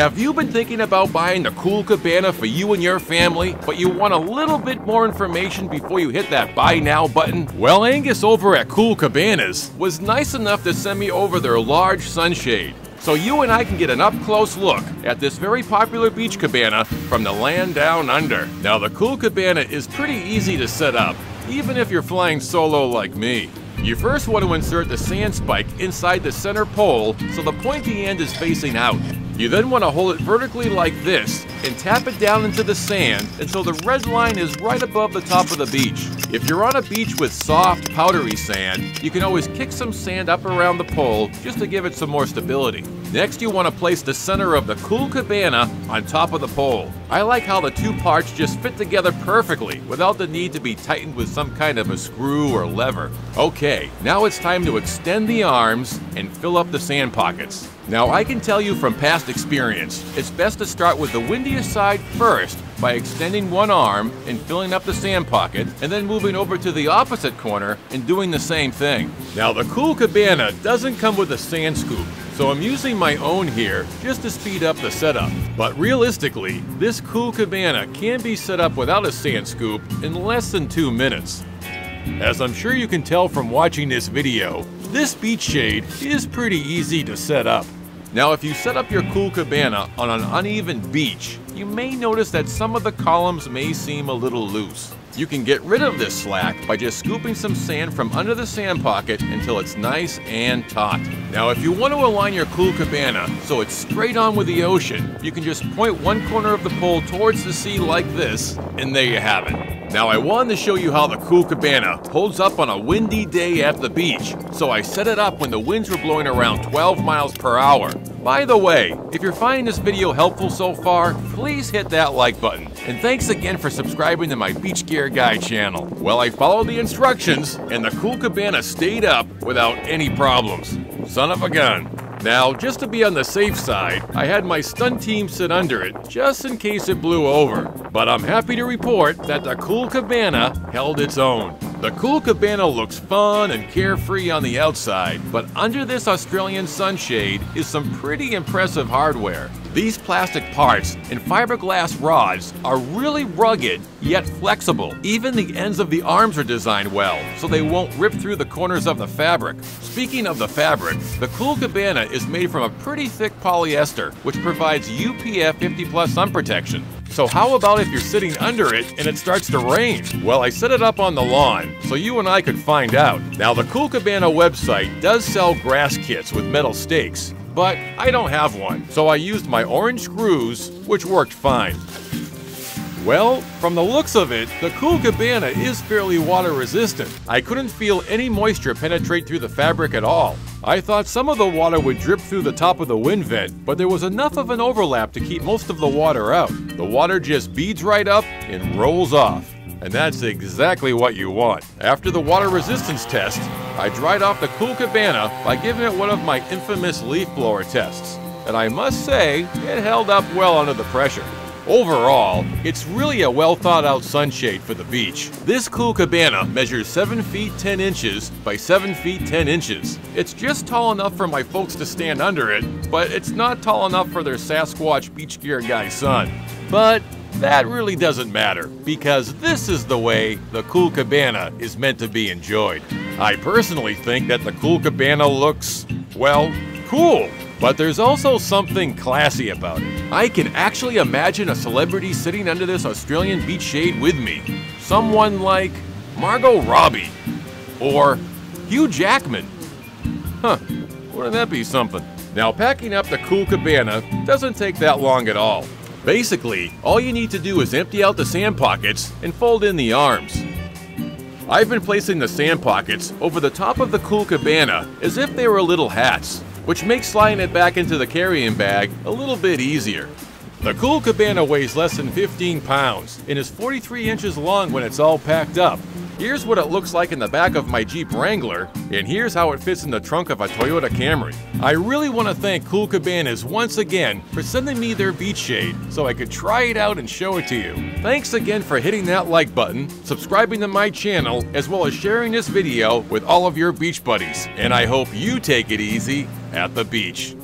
Have you been thinking about buying the cool cabana for you and your family, but you want a little bit more information before you hit that buy now button? Well, Angus over at Cool Cabanas was nice enough to send me over their large sunshade. So you and I can get an up close look at this very popular beach cabana from the land down under. Now, the Cool Cabana is pretty easy to set up, even if you're flying solo like me. You first want to insert the sand spike inside the center pole so the pointy end is facing out. You then want to hold it vertically like this and tap it down into the sand until the red line is right above the top of the beach. If you're on a beach with soft, powdery sand, you can always kick some sand up around the pole just to give it some more stability. Next, you want to place the center of the cool cabana on top of the pole. I like how the two parts just fit together perfectly without the need to be tightened with some kind of a screw or lever. Okay, now it's time to extend the arms and fill up the sand pockets. Now I can tell you from past experience, it's best to start with the windiest side first by extending one arm and filling up the sand pocket, and then moving over to the opposite corner and doing the same thing. Now the Cool Cabana doesn't come with a sand scoop, so I'm using my own here just to speed up the setup. But realistically, this Cool Cabana can be set up without a sand scoop in less than two minutes. As I'm sure you can tell from watching this video, this beach shade is pretty easy to set up. Now if you set up your cool cabana on an uneven beach, you may notice that some of the columns may seem a little loose. You can get rid of this slack by just scooping some sand from under the sand pocket until it's nice and taut. Now if you want to align your cool cabana so it's straight on with the ocean, you can just point one corner of the pole towards the sea like this, and there you have it. Now I wanted to show you how the Cool Cabana holds up on a windy day at the beach, so I set it up when the winds were blowing around 12 miles per hour. By the way, if you're finding this video helpful so far, please hit that like button. And thanks again for subscribing to my Beach Gear Guy channel. Well, I followed the instructions, and the Cool Cabana stayed up without any problems. Son of a gun. Now, just to be on the safe side, I had my stunt team sit under it, just in case it blew over. But I'm happy to report that the Cool Cabana held its own. The Cool Cabana looks fun and carefree on the outside, but under this Australian sunshade is some pretty impressive hardware. These plastic parts and fiberglass rods are really rugged yet flexible. Even the ends of the arms are designed well, so they won't rip through the corners of the fabric. Speaking of the fabric, the Cool Cabana is made from a pretty thick polyester, which provides UPF 50 plus sun protection. So how about if you're sitting under it and it starts to rain? Well, I set it up on the lawn so you and I could find out. Now, the Cool Cabana website does sell grass kits with metal stakes, but I don't have one, so I used my orange screws, which worked fine. Well, from the looks of it, the Cool Cabana is fairly water resistant. I couldn't feel any moisture penetrate through the fabric at all. I thought some of the water would drip through the top of the wind vent, but there was enough of an overlap to keep most of the water out. The water just beads right up and rolls off. And that's exactly what you want. After the water resistance test, I dried off the Cool Cabana by giving it one of my infamous leaf blower tests. And I must say, it held up well under the pressure. Overall, it's really a well thought out sunshade for the beach. This cool cabana measures 7 feet 10 inches by 7 feet 10 inches. It's just tall enough for my folks to stand under it, but it's not tall enough for their Sasquatch beach gear guy son. But that really doesn't matter, because this is the way the Cool Cabana is meant to be enjoyed. I personally think that the Cool Cabana looks, well, cool. But there's also something classy about it. I can actually imagine a celebrity sitting under this Australian beach shade with me. Someone like Margot Robbie or Hugh Jackman. Huh, wouldn't that be something? Now, packing up the cool cabana doesn't take that long at all. Basically, all you need to do is empty out the sand pockets and fold in the arms. I've been placing the sand pockets over the top of the cool cabana as if they were little hats which makes sliding it back into the carrying bag a little bit easier. The Cool Cabana weighs less than 15 pounds and is 43 inches long when it's all packed up. Here's what it looks like in the back of my Jeep Wrangler, and here's how it fits in the trunk of a Toyota Camry. I really want to thank Cool Cabanas once again for sending me their beach shade so I could try it out and show it to you. Thanks again for hitting that like button, subscribing to my channel, as well as sharing this video with all of your beach buddies. And I hope you take it easy at the beach.